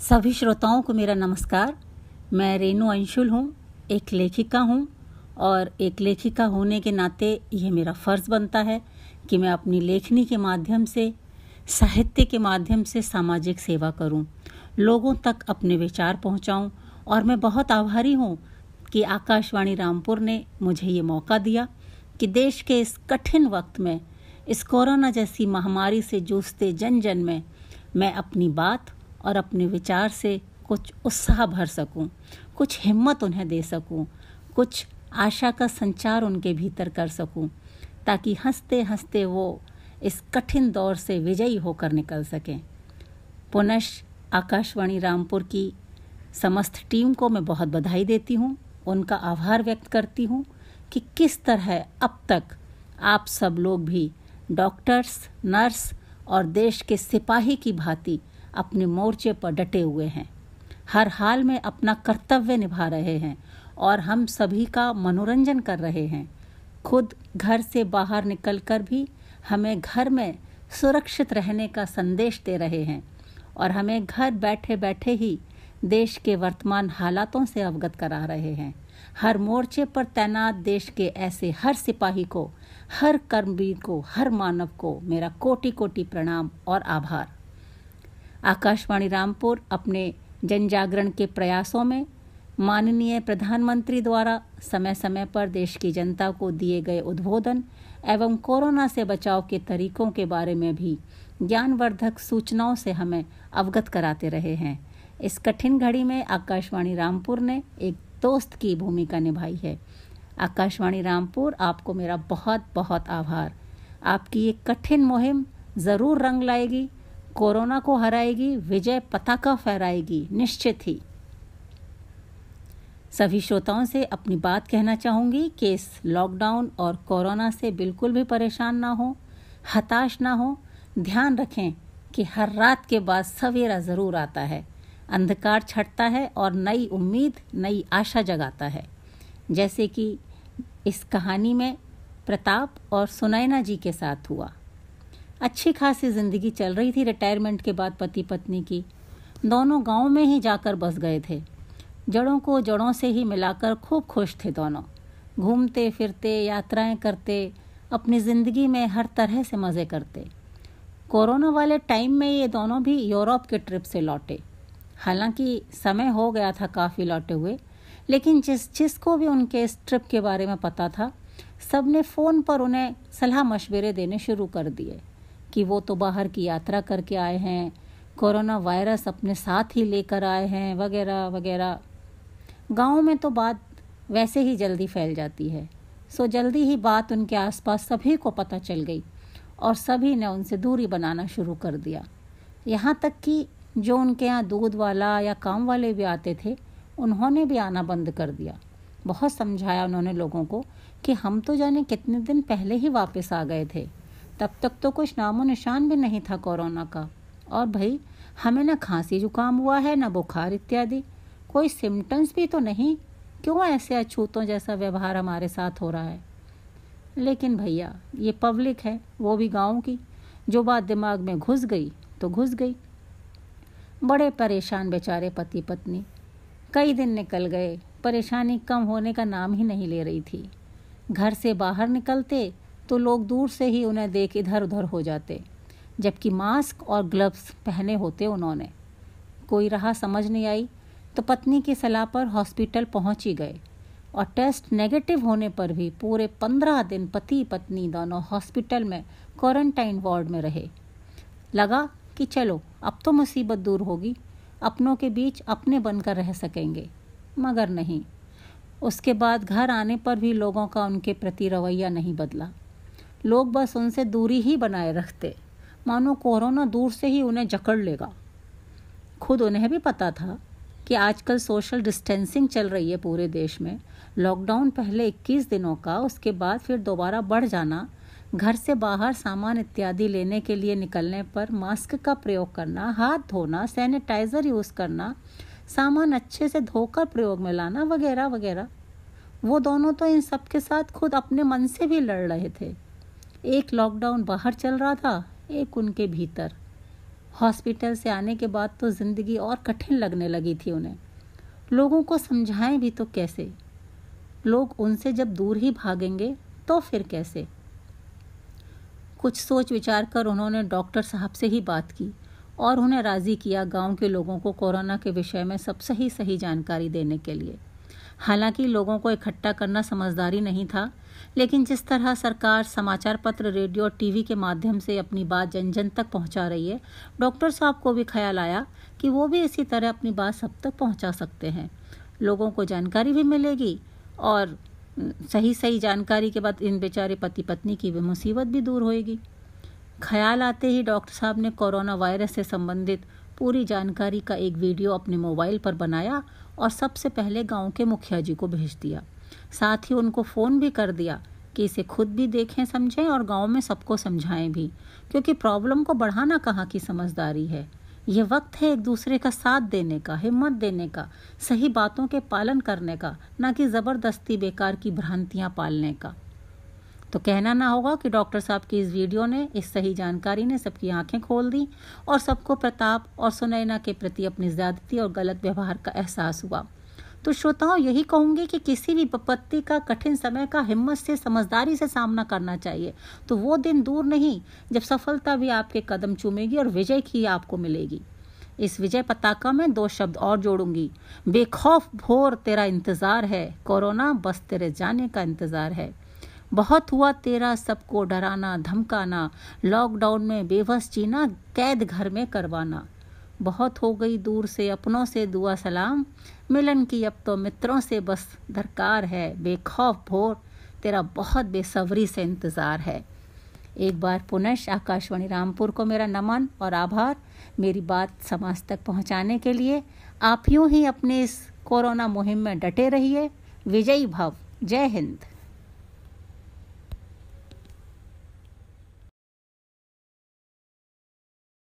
सभी श्रोताओं को मेरा नमस्कार। मैं रेनू अंशुल हूँ एक लेखिका हूँ और एक लेखिका होने के नाते यह मेरा फ़र्ज़ बनता है कि मैं अपनी लेखनी के माध्यम से साहित्य के माध्यम से सामाजिक सेवा करूँ, लोगों तक अपने विचार पहुंचाऊं और मैं बहुत आभारी हूँ कि आकाशवाणी रामपुर ने मुझे ये मौका दिया कि देश के इस कठिन वक्त में इस कोरोना जैसी महामारी से जूझते जन जन में मैं अपनी बात और अपने विचार से कुछ उत्साह भर सकूँ, कुछ हिम्मत उन्हें दे सकूँ, कुछ आशा का संचार उनके भीतर कर सकूँ, ताकि हँसते हँसते वो इस कठिन दौर से विजयी होकर निकल सकें। पुनश आकाशवाणी रामपुर की समस्त टीम को मैं बहुत बधाई देती हूँ उनका आभार व्यक्त करती हूँ कि किस तरह अब तक आप सब लोग भी डॉक्टर्स नर्स और देश के सिपाही की भांति अपने मोर्चे पर डटे हुए हैं। हर हाल में अपना कर्तव्य निभा रहे हैं और हम सभी का मनोरंजन कर रहे हैं। खुद घर से बाहर निकलकर भी हमें घर में सुरक्षित रहने का संदेश दे रहे हैं और हमें घर बैठे बैठे ही देश के वर्तमान हालातों से अवगत करा रहे हैं। हर मोर्चे पर तैनात देश के ऐसे हर सिपाही को, हर कर्मवीर को, हर मानव को मेरा कोटि कोटि प्रणाम और आभार। आकाशवाणी रामपुर अपने जन जागरण के प्रयासों में माननीय प्रधानमंत्री द्वारा समय समय पर देश की जनता को दिए गए उद्बोधन एवं कोरोना से बचाव के तरीकों के बारे में भी ज्ञानवर्धक सूचनाओं से हमें अवगत कराते रहे हैं। इस कठिन घड़ी में आकाशवाणी रामपुर ने एक दोस्त की भूमिका निभाई है। आकाशवाणी रामपुर, आपको मेरा बहुत बहुत आभार। आपकी ये कठिन मुहिम ज़रूर रंग लाएगी। कोरोना को हराएगी, विजय पताका फहराएगी, निश्चित ही। सभी श्रोताओं से अपनी बात कहना चाहूँगी कि इस लॉकडाउन और कोरोना से बिल्कुल भी परेशान ना हो, हताश ना हो। ध्यान रखें कि हर रात के बाद सवेरा ज़रूर आता है। अंधकार छटता है और नई उम्मीद, नई आशा जगाता है। जैसे कि इस कहानी में प्रताप और सुनैना जी के साथ हुआ। अच्छी खासी ज़िंदगी चल रही थी रिटायरमेंट के बाद पति पत्नी की। दोनों गाँव में ही जाकर बस गए थे। जड़ों को जड़ों से ही मिलाकर खूब खुश थे दोनों। घूमते, फिरते, यात्राएँ करते, अपनी ज़िंदगी में हर तरह से मज़े करते। कोरोना वाले टाइम में ये दोनों भी यूरोप के ट्रिप से लौटे। हालाँकि समय हो गया था काफ़ी लौटे हुए, लेकिन जिस, जिसको भी उनके इस ट्रिप के बारे में पता था सबने फ़ोन पर उन्हें सलाह मशवरे देने शुरू कर दिए। कि वो तो बाहर की यात्रा करके आए हैं, कोरोना वायरस अपने साथ ही लेकर आए हैं, वगैरह वगैरह। गाँव में तो बात वैसे ही जल्दी फैल जाती है। सो जल्दी ही बात उनके आसपास सभी को पता चल गई और सभी ने उनसे दूरी बनाना शुरू कर दिया। यहाँ तक कि जो उनके यहाँ दूध वाला या काम वाले भी आते थे, उन्होंने भी आना बंद कर दिया। बहुत समझाया उन्होंने लोगों को कि हम तो जाने कितने दिन पहले ही वापस आ गए थे। तब तक तो कुछ नामो निशान भी नहीं था कोरोना का। और भाई, हमें ना खांसी जुकाम हुआ है, ना बुखार इत्यादि। कोई सिम्टम्स भी तो नहीं? क्यों ऐसे अछूतों जैसा व्यवहार हमारे साथ हो रहा है? लेकिन भैया, ये पब्लिक है, वो भी गाँव की। जो बात दिमाग में घुस गई तो घुस गई। बड़े परेशान बेचारे पति पत्नी कई दिन निकल गए, परेशानी कम होने का नाम ही नहीं ले रही थी। घर से बाहर निकलते तो लोग दूर से ही उन्हें देख इधर उधर हो जाते, जबकि मास्क और ग्लव्स पहने होते उन्होंने। कोई राह समझ नहीं आई तो पत्नी की सलाह पर हॉस्पिटल पहुँच ही गए और टेस्ट नेगेटिव होने पर भी पूरे पंद्रह दिन पति पत्नी दोनों हॉस्पिटल में क्वारंटाइन वार्ड में रहे। लगा कि चलो, अब तो मुसीबत दूर होगी, अपनों के बीच अपने बनकर रह सकेंगे, मगर नहीं। उसके बाद घर आने पर भी लोगों का उनके प्रति रवैया नहीं बदला। लोग बस उनसे दूरी ही बनाए रखते। मानो कोरोना दूर से ही उन्हें जकड़ लेगा। खुद उन्हें भी पता था कि आजकल सोशल डिस्टेंसिंग चल रही है पूरे देश में। लॉकडाउन पहले 21 दिनों का, उसके बाद फिर दोबारा बढ़ जाना, घर से बाहर सामान इत्यादि लेने के लिए निकलने पर मास्क का प्रयोग करना, हाथ धोना, सैनिटाइज़र यूज़ करना, सामान अच्छे से धोकर प्रयोग में लाना वगैरह वगैरह। वो दोनों तो इन सब के साथ खुद अपने मन से भी लड़ रहे थे। एक लॉकडाउन बाहर चल रहा था, एक उनके भीतर। हॉस्पिटल से आने के बाद तो ज़िंदगी और कठिन लगने लगी थी उन्हें। लोगों को समझाएँ भी तो कैसे? लोग उनसे जब दूर ही भागेंगे तो फिर कैसे? कुछ सोच विचार कर उन्होंने डॉक्टर साहब से ही बात की और उन्हें राज़ी किया गाँव के लोगों को कोरोना के विषय में सब सही सही जानकारी देने के लिए। हालाँकि लोगों को इकट्ठा करना समझदारी नहीं था लेकिन जिस तरह सरकार समाचार पत्र, रेडियो और टीवी के माध्यम से अपनी बात जन जन तक पहुँचा रही है, डॉक्टर साहब को भी ख्याल आया कि वो भी इसी तरह अपनी बात सब तक पहुँचा सकते हैं। लोगों को जानकारी भी मिलेगी और सही सही जानकारी के बाद इन बेचारे पति पत्नी की भी मुसीबत भी दूर होएगी। ख्याल आते ही डॉक्टर साहब ने कोरोना वायरस से संबंधित पूरी जानकारी का एक वीडियो अपने मोबाइल पर बनाया और सबसे पहले गाँव के मुखिया जी को भेज दिया। साथ ही उनको फ़ोन भी कर दिया कि इसे खुद भी देखें, समझें और गाँव में सबको समझाएँ भी। क्योंकि प्रॉब्लम को बढ़ाना कहाँ की समझदारी है? ये वक्त है एक दूसरे का साथ देने का, हिम्मत देने का, सही बातों के पालन करने का, ना कि ज़बरदस्ती बेकार की भ्रांतियाँ पालने का। तो कहना ना होगा कि डॉक्टर साहब की इस वीडियो ने इस सही जानकारी ने सबकी आँखें खोल दी और सबको प्रताप और सुनैना के प्रति अपनी ज्यादती और गलत व्यवहार का एहसास हुआ। तो श्रोताओं, यही कहूँगी कि किसी भी विपत्ति का, कठिन समय का हिम्मत से, समझदारी से सामना करना चाहिए। तो वो दिन दूर नहीं, जब सफलता भी आपके कदम चूमेगी और विजय की आपको मिलेगी। इस विजय पताका में दो शब्द और जोड़ूँगी। बेखौफ भोर तेरा इंतज़ार है, कोरोना बस तेरे जाने का इंतज़ार है। बहुत हुआ तेरा सबको डराना, धमकाना, लॉकडाउन में बेबस जीना, कैद घर में करवाना। बहुत हो गई दूर से अपनों से दुआ सलाम। मिलन की अब तो मित्रों से बस दरकार है, बेखौफ भोर, तेरा बहुत बेसब्री से इंतज़ार है। एक बार पुनः आकाशवाणी रामपुर को मेरा नमन और आभार। मेरी बात समाज तक पहुँचाने के लिए आप यूँ ही अपने इस कोरोना मुहिम में डटे रहिए। विजयी भव। जय हिंद।